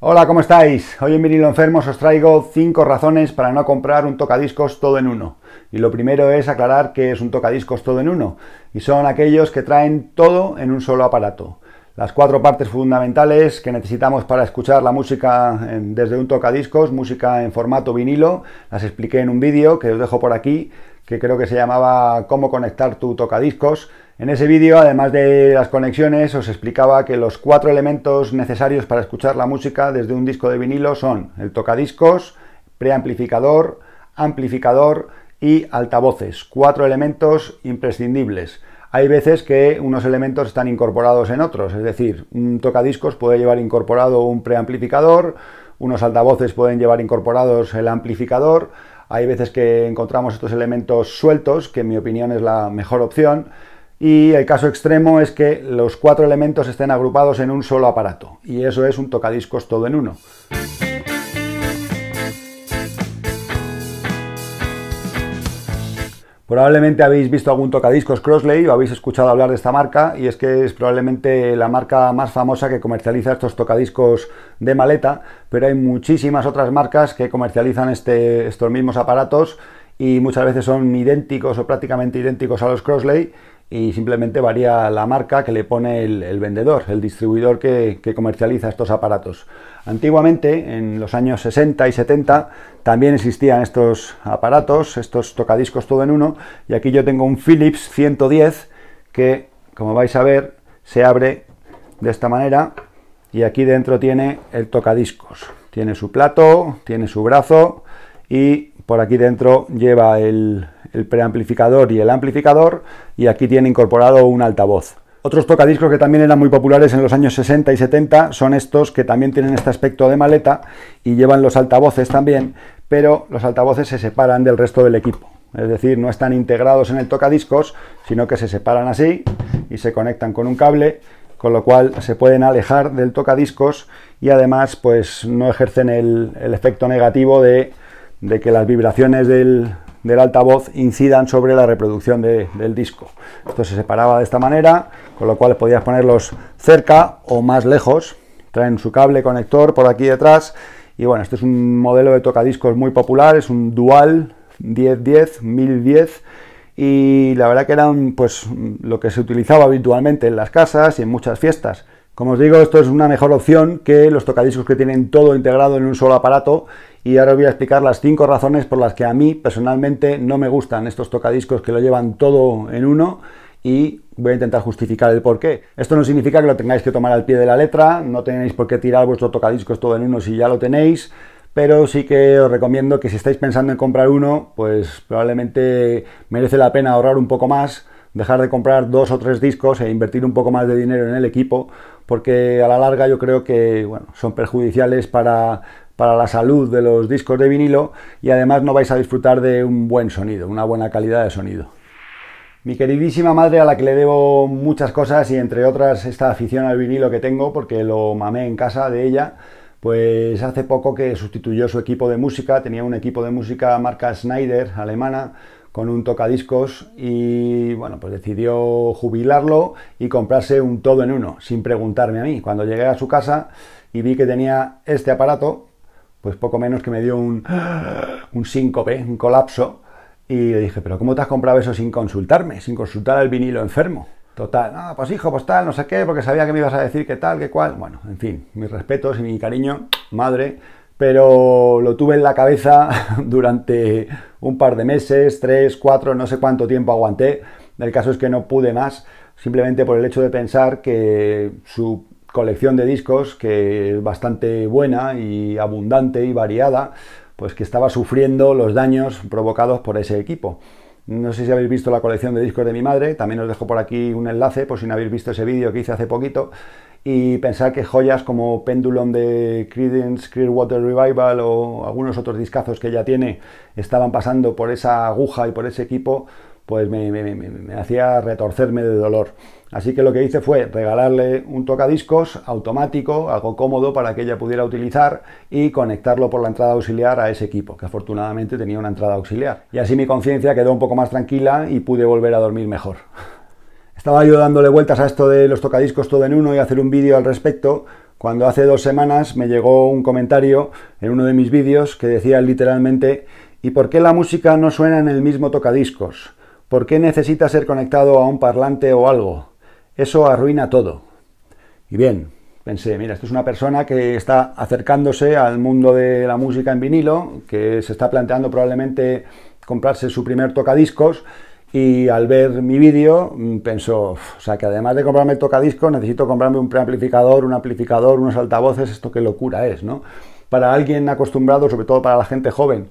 Hola, ¿cómo estáis? Hoy en Vinilo Enfermos os traigo 5 razones para no comprar un tocadiscos todo en uno. Y lo primero es aclarar que es un tocadiscos todo en uno. Y son aquellos que traen todo en un solo aparato. Las cuatro partes fundamentales que necesitamos para escuchar la música desde un tocadiscos, música en formato vinilo, las expliqué en un vídeo que os dejo por aquí, que creo que se llamaba Cómo conectar tu tocadiscos. En ese vídeo, además de las conexiones, os explicaba que los cuatro elementos necesarios para escuchar la música desde un disco de vinilo son el tocadiscos, preamplificador, amplificador y altavoces. Cuatro elementos imprescindibles. Hay veces que unos elementos están incorporados en otros, es decir, un tocadiscos puede llevar incorporado un preamplificador, unos altavoces pueden llevar incorporados el amplificador, hay veces que encontramos estos elementos sueltos, que en mi opinión es la mejor opción, y el caso extremo es que los cuatro elementos estén agrupados en un solo aparato, y eso es un tocadiscos todo en uno. Probablemente habéis visto algún tocadiscos Crossley o habéis escuchado hablar de esta marca y es que es probablemente la marca más famosa que comercializa estos tocadiscos de maleta, pero hay muchísimas otras marcas que comercializan este, estos mismos aparatos y muchas veces son idénticos o prácticamente idénticos a los Crossley y simplemente varía la marca que le pone el, vendedor, el distribuidor que, comercializa estos aparatos. Antiguamente, en los años 60 y 70, también existían estos aparatos, estos tocadiscos todo en uno, y aquí yo tengo un Philips 110 que, como vais a ver, se abre de esta manera y aquí dentro tiene el tocadiscos. Tiene su plato, tiene su brazo y por aquí dentro lleva el, el preamplificador y el amplificador y aquí tiene incorporado un altavoz. Otros tocadiscos que también eran muy populares en los años 60 y 70 son estos que también tienen este aspecto de maleta y llevan los altavoces también, pero los altavoces se separan del resto del equipo. Es decir, no están integrados en el tocadiscos, sino que se separan así y se conectan con un cable, con lo cual se pueden alejar del tocadiscos y además pues no ejercen el, efecto negativo de que las vibraciones del, del altavoz incidan sobre la reproducción del disco. Esto se separaba de esta manera, con lo cual podías ponerlos cerca o más lejos. Traen su cable conector por aquí detrás. Y bueno, este es un modelo de tocadiscos muy popular, es un dual 1010, 1010 y la verdad que eran pues lo que se utilizaba habitualmente en las casas y en muchas fiestas. Como os digo, esto es una mejor opción que los tocadiscos que tienen todo integrado en un solo aparato y ahora os voy a explicar las cinco razones por las que a mí personalmente no me gustan estos tocadiscos que lo llevan todo en uno y voy a intentar justificar el por qué. Esto no significa que lo tengáis que tomar al pie de la letra, no tenéis por qué tirar vuestro tocadiscos todo en uno si ya lo tenéis, pero sí que os recomiendo que si estáis pensando en comprar uno, pues probablemente merece la pena ahorrar un poco más dejar de comprar dos o tres discos e invertir un poco más de dinero en el equipo, porque a la larga yo creo que bueno, son perjudiciales para, para la salud de los discos de vinilo y además no vais a disfrutar de un buen sonido, una buena calidad de sonido. Mi queridísima madre a la que le debo muchas cosas y entre otras esta afición al vinilo que tengo porque lo mamé en casa de ella, pues hace poco que sustituyó su equipo de música, tenía un equipo de música marca Schneider alemana con un tocadiscos y bueno, pues decidió jubilarlo y comprarse un todo en uno, sin preguntarme a mí. Cuando llegué a su casa y vi que tenía este aparato, pues poco menos que me dio un, un síncope, un colapso, y le dije, pero ¿cómo te has comprado eso sin consultarme, sin consultar al vinilo enfermo? Total, no, pues hijo, pues tal, no sé qué, porque sabía que me ibas a decir qué tal, qué cual. Bueno, en fin, mis respetos y mi cariño, madre, pero lo tuve en la cabeza durante un par de meses, tres, cuatro, no sé cuánto tiempo aguanté. El caso es que no pude más, simplemente por el hecho de pensar que su colección de discos, que es bastante buena y abundante y variada, pues que estaba sufriendo los daños provocados por ese equipo. No sé si habéis visto la colección de discos de mi madre, también os dejo por aquí un enlace por si no habéis visto ese vídeo que hice hace poquito. Y pensar que joyas como Pendulum de Creedence Clearwater Revival o algunos otros discazos que ella tiene estaban pasando por esa aguja y por ese equipo, pues me, me, hacía retorcerme de dolor. Así que lo que hice fue regalarle un tocadiscos automático, algo cómodo para que ella pudiera utilizar y conectarlo por la entrada auxiliar a ese equipo, que afortunadamente tenía una entrada auxiliar. Y así mi conciencia quedó un poco más tranquila y pude volver a dormir mejor. Estaba yo dándole vueltas a esto de los tocadiscos todo en uno y hacer un vídeo al respecto, cuando hace dos semanas me llegó un comentario en uno de mis vídeos que decía literalmente ¿Y por qué la música no suena en el mismo tocadiscos? ¿Por qué necesita ser conectado a un parlante o algo? Eso arruina todo. Y bien, pensé, mira, esto es una persona que está acercándose al mundo de la música en vinilo, que se está planteando probablemente comprarse su primer tocadiscos y al ver mi vídeo mm, pensó, o sea que además de comprarme el tocadiscos necesito comprarme un preamplificador, un amplificador, unos altavoces, esto qué locura es, ¿no? Para alguien acostumbrado, sobre todo para la gente joven,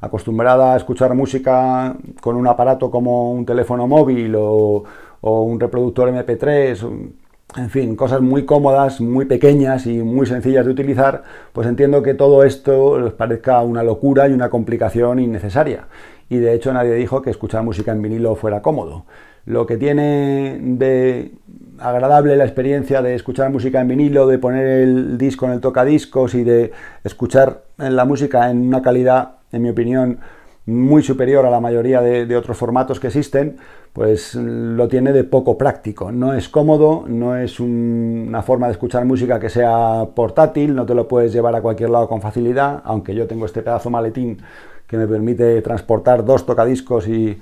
acostumbrada a escuchar música con un aparato como un teléfono móvil o, un reproductor MP3, en fin, cosas muy cómodas, muy pequeñas y muy sencillas de utilizar, pues entiendo que todo esto les parezca una locura y una complicación innecesaria. Y de hecho nadie dijo que escuchar música en vinilo fuera cómodo. Lo que tiene de agradable la experiencia de escuchar música en vinilo, de poner el disco en el tocadiscos y de escuchar la música en una calidad en mi opinión, muy superior a la mayoría de, otros formatos que existen, pues lo tiene de poco práctico. No es cómodo, no es una forma de escuchar música que sea portátil, no te lo puedes llevar a cualquier lado con facilidad, aunque yo tengo este pedazo maletín que me permite transportar dos tocadiscos y,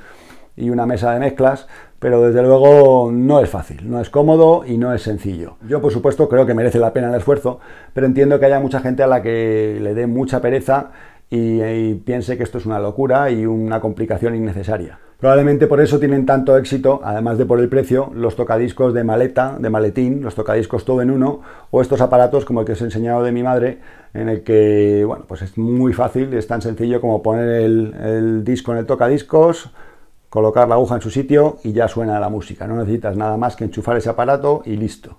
y una mesa de mezclas, pero desde luego no es fácil, no es cómodo y no es sencillo. Yo por supuesto creo que merece la pena el esfuerzo, pero entiendo que haya mucha gente a la que le dé mucha pereza y, piense que esto es una locura y una complicación innecesaria. Probablemente por eso tienen tanto éxito, además de por el precio, los tocadiscos de maleta, de maletín, los tocadiscos todo en uno, o estos aparatos como el que os he enseñado de mi madre, en el que, bueno, pues es muy fácil, es tan sencillo como poner el, el disco en el tocadiscos, colocar la aguja en su sitio y ya suena la música. No necesitas nada más que enchufar ese aparato y listo.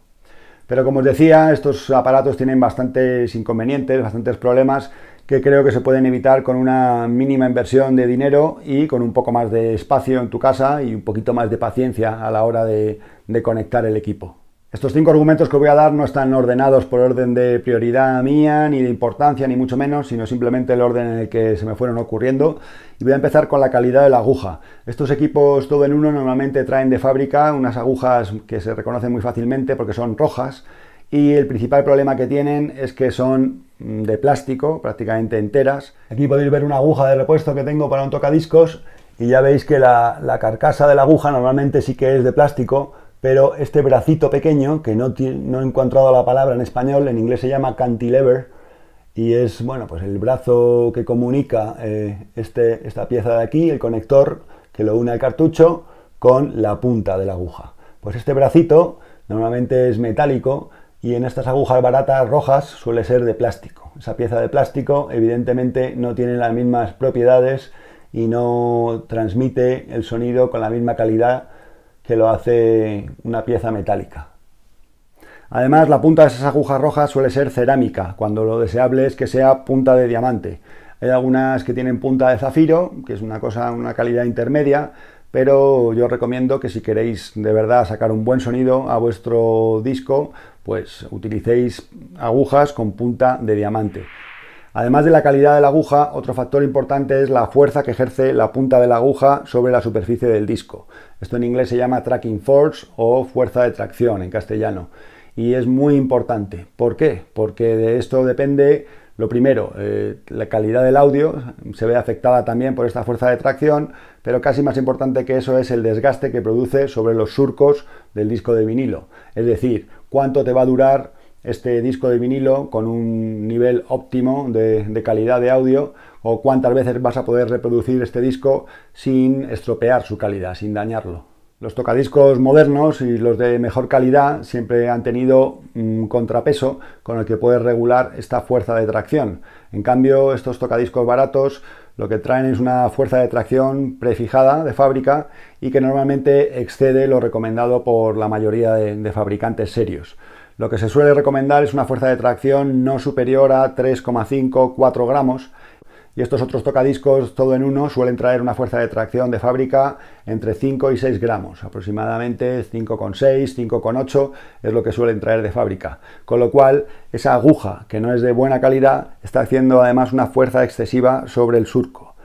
Pero como os decía, estos aparatos tienen bastantes inconvenientes, bastantes problemas que creo que se pueden evitar con una mínima inversión de dinero y con un poco más de espacio en tu casa y un poquito más de paciencia a la hora de, conectar el equipo. Estos cinco argumentos que voy a dar no están ordenados por orden de prioridad mía, ni de importancia, ni mucho menos, sino simplemente el orden en el que se me fueron ocurriendo. Y voy a empezar con la calidad de la aguja. Estos equipos todo en uno normalmente traen de fábrica unas agujas que se reconocen muy fácilmente porque son rojas y el principal problema que tienen es que son mm, de plástico, prácticamente enteras. Aquí podéis ver una aguja de repuesto que tengo para un tocadiscos y ya veis que la, carcasa de la aguja normalmente sí que es de plástico, pero este bracito pequeño, que no, no he encontrado la palabra en español, en inglés se llama cantilever, y es bueno, pues el brazo que comunica eh, este, esta pieza de aquí, el conector que lo une al cartucho, con la punta de la aguja. Pues este bracito normalmente es metálico y en estas agujas baratas rojas suele ser de plástico. Esa pieza de plástico evidentemente no tiene las mismas propiedades y no transmite el sonido con la misma calidad que lo hace una pieza metálica. Además, la punta de esas agujas rojas suele ser cerámica, cuando lo deseable es que sea punta de diamante. Hay algunas que tienen punta de zafiro, que es una cosa, una calidad intermedia, pero yo recomiendo que si queréis de verdad sacar un buen sonido a vuestro disco, pues utilicéis agujas con punta de diamante. Además de la calidad de la aguja, otro factor importante es la fuerza que ejerce la punta de la aguja sobre la superficie del disco. Esto en inglés se llama tracking force o fuerza de tracción en castellano. Y es muy importante. ¿Por qué? Porque de esto depende lo primero, eh, la calidad del audio se ve afectada también por esta fuerza de tracción, pero casi más importante que eso es el desgaste que produce sobre los surcos del disco de vinilo. Es decir, cuánto te va a durar este disco de vinilo con un nivel óptimo de, de, calidad de audio o cuántas veces vas a poder reproducir este disco sin estropear su calidad, sin dañarlo. Los tocadiscos modernos y los de mejor calidad siempre han tenido un contrapeso con el que puedes regular esta fuerza de tracción. En cambio, estos tocadiscos baratos lo que traen es una fuerza de tracción prefijada de fábrica y que normalmente excede lo recomendado por la mayoría de, de fabricantes serios. Lo que se suele recomendar es una fuerza de tracción no superior a 3,5-4 gramos y estos otros tocadiscos todo en uno suelen traer una fuerza de tracción de fábrica entre 5 y 6 gramos, aproximadamente 5,6, 5,8 es lo que suelen traer de fábrica. Con lo cual, esa aguja, que no es de buena calidad, está haciendo además una fuerza excesiva sobre el surco.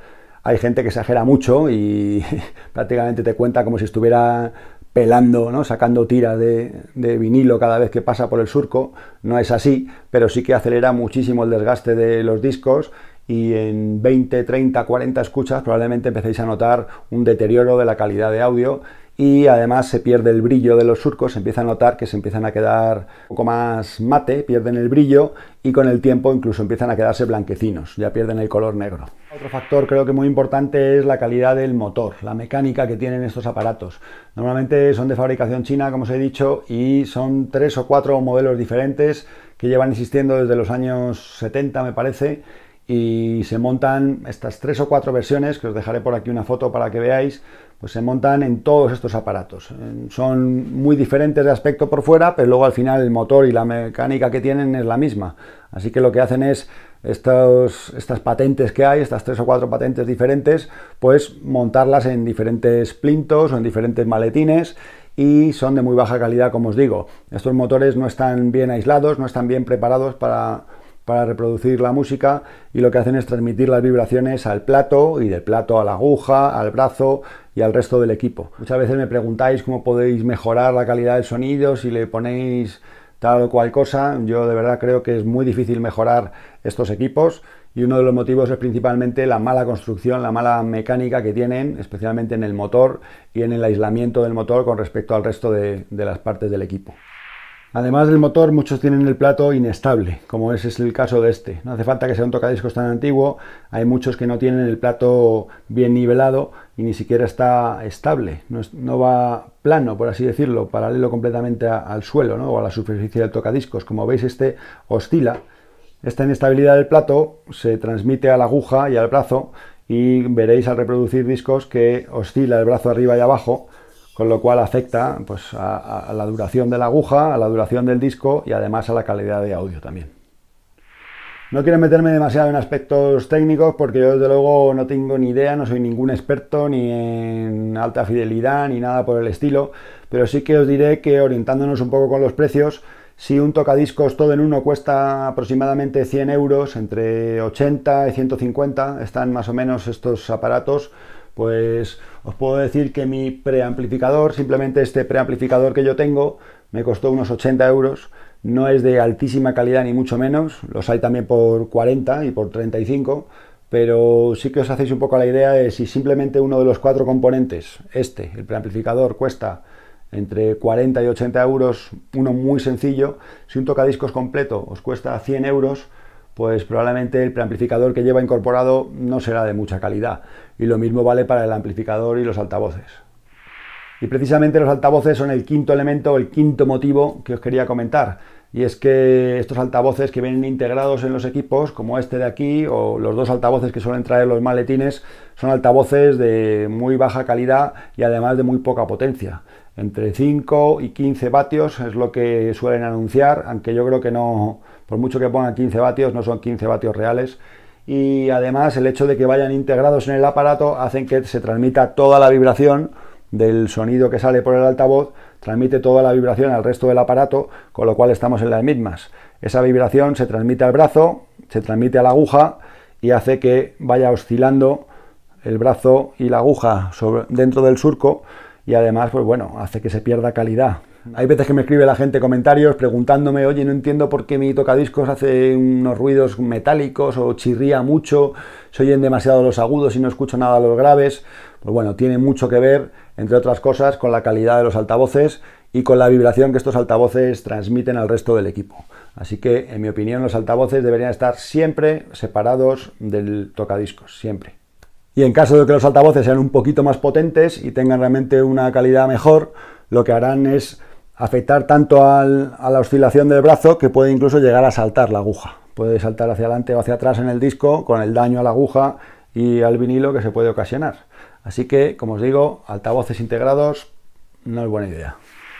Hay gente que exagera mucho y prácticamente te cuenta como si estuviera pelando, ¿no? sacando tiras de, de, vinilo cada vez que pasa por el surco. No es así, pero sí que acelera muchísimo el desgaste de los discos y en 20, 30, 40 escuchas probablemente empecéis a notar un deterioro de la calidad de audio y además se pierde el brillo de los surcos, se empieza a notar que se empiezan a quedar un poco más mate, pierden el brillo y con el tiempo incluso empiezan a quedarse blanquecinos, ya pierden el color negro. Otro factor creo que muy importante es la calidad del motor, la mecánica que tienen estos aparatos. Normalmente son de fabricación china, como os he dicho, y son tres o cuatro modelos diferentes que llevan existiendo desde los años 70 me parece y se montan estas tres o cuatro versiones, que os dejaré por aquí una foto para que veáis, pues se montan en todos estos aparatos. Son muy diferentes de aspecto por fuera, pero luego al final el motor y la mecánica que tienen es la misma. Así que lo que hacen es estos, estas patentes que hay, estas tres o cuatro patentes diferentes, pues montarlas en diferentes plintos o en diferentes maletines y son de muy baja calidad, como os digo. Estos motores no están bien aislados, no están bien preparados para para reproducir la música y lo que hacen es transmitir las vibraciones al plato y del plato a la aguja, al brazo y al resto del equipo. Muchas veces me preguntáis cómo podéis mejorar la calidad del sonido si le ponéis tal o cual cosa. Yo de verdad creo que es muy difícil mejorar estos equipos y uno de los motivos es principalmente la mala construcción, la mala mecánica que tienen, especialmente en el motor y en el aislamiento del motor con respecto al resto de, de las partes del equipo. Además del motor, muchos tienen el plato inestable, como ese es el caso de este. No hace falta que sea un tocadiscos tan antiguo, hay muchos que no tienen el plato bien nivelado y ni siquiera está estable, no, va plano, por así decirlo, paralelo completamente al suelo o a la superficie del tocadiscos. Como veis, este oscila. Esta inestabilidad del plato se transmite a la aguja y al brazo y veréis al reproducir discos que oscila el brazo arriba y abajo con lo cual afecta pues, a, la duración de la aguja, a la duración del disco y además a la calidad de audio también. No quiero meterme demasiado en aspectos técnicos porque yo desde luego no tengo ni idea, no soy ningún experto ni en alta fidelidad ni nada por el estilo, pero sí que os diré que orientándonos un poco con los precios, si un tocadiscos todo en uno cuesta aproximadamente 100 euros, entre 80 y 150 están más o menos estos aparatos, pues os puedo decir que mi preamplificador, simplemente este preamplificador que yo tengo, me costó unos 80 euros. No es de altísima calidad ni mucho menos, los hay también por 40 y por 35, pero sí que os hacéis un poco la idea de si simplemente uno de los cuatro componentes, este, el preamplificador, cuesta entre 40 y 80 euros, uno muy sencillo, si un tocadiscos completo os cuesta 100 euros, pues probablemente el preamplificador que lleva incorporado no será de mucha calidad. Y lo mismo vale para el amplificador y los altavoces. Y precisamente los altavoces son el quinto elemento, el quinto motivo que os quería comentar. Y es que estos altavoces que vienen integrados en los equipos, como este de aquí, o los dos altavoces que suelen traer los maletines, son altavoces de muy baja calidad y además de muy poca potencia. Entre 5 y 15 vatios es lo que suelen anunciar, aunque yo creo que no, por mucho que pongan 15 vatios, no son 15 vatios reales. Y además el hecho de que vayan integrados en el aparato hacen que se transmita toda la vibración del sonido que sale por el altavoz, transmite toda la vibración al resto del aparato, con lo cual estamos en las mismas. Esa vibración se transmite al brazo, se transmite a la aguja y hace que vaya oscilando el brazo y la aguja dentro del surco y además, pues bueno, hace que se pierda calidad. Hay veces que me escribe la gente comentarios preguntándome, oye, no entiendo por qué mi tocadiscos hace unos ruidos metálicos o chirría mucho, se oyen demasiado los agudos y no escucho nada los graves. Pues bueno, tiene mucho que ver, entre otras cosas, con la calidad de los altavoces y con la vibración que estos altavoces transmiten al resto del equipo. Así que, en mi opinión, los altavoces deberían estar siempre separados del tocadiscos, siempre. Y en caso de que los altavoces sean un poquito más potentes y tengan realmente una calidad mejor, lo que harán es afectar tanto a la oscilación del brazo que puede incluso llegar a saltar la aguja. Puede saltar hacia adelante o hacia atrás en el disco con el daño a la aguja y al vinilo que se puede ocasionar. Así que, como os digo, altavoces integrados no es buena idea.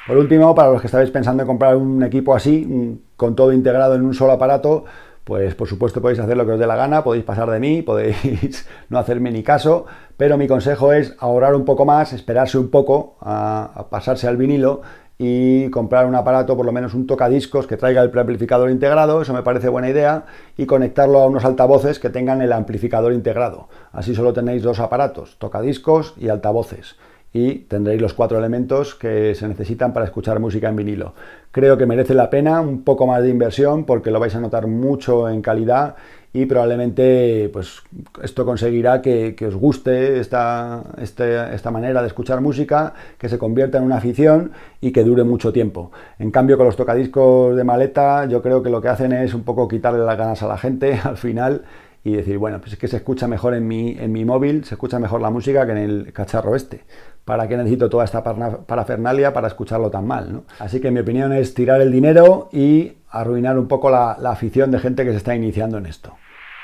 Por último, para los que estáis pensando en comprar un equipo así, con todo integrado en un solo aparato, pues por supuesto podéis hacer lo que os dé la gana, podéis pasar de mí, podéis no hacerme ni caso, pero mi consejo es ahorrar un poco más, esperarse un poco a, pasarse al vinilo y comprar un aparato, por lo menos un tocadiscos que traiga el preamplificador integrado, eso me parece buena idea, y conectarlo a unos altavoces que tengan el amplificador integrado. Así solo tenéis dos aparatos, tocadiscos y altavoces. Y tendréis los cuatro elementos que se necesitan para escuchar música en vinilo. Creo que merece la pena un poco más de inversión porque lo vais a notar mucho en calidad y probablemente pues, esto conseguirá que, os guste esta, este, esta manera de escuchar música, que se convierta en una afición y que dure mucho tiempo. En cambio, con los tocadiscos de maleta, yo creo que lo que hacen es un poco quitarle las ganas a la gente al final y decir, bueno, pues es que se escucha mejor en mi, en mi móvil, se escucha mejor la música que en el cacharro este. ¿Para qué necesito toda esta parafernalia para escucharlo tan mal? Así que mi opinión es tirar el dinero y arruinar un poco la afición de gente que se está iniciando en esto.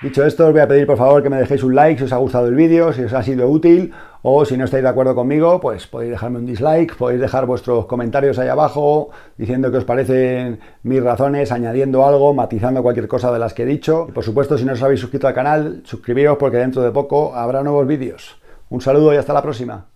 Dicho esto, os voy a pedir por favor que me dejéis un like si os ha gustado el vídeo, si os ha sido útil o si no estáis de acuerdo conmigo, pues podéis dejarme un dislike, podéis dejar vuestros comentarios ahí abajo diciendo que os parecen mis razones, añadiendo algo, matizando cualquier cosa de las que he dicho. Y por supuesto, si no os habéis suscrito al canal, suscribiros porque dentro de poco habrá nuevos vídeos. Un saludo y hasta la próxima.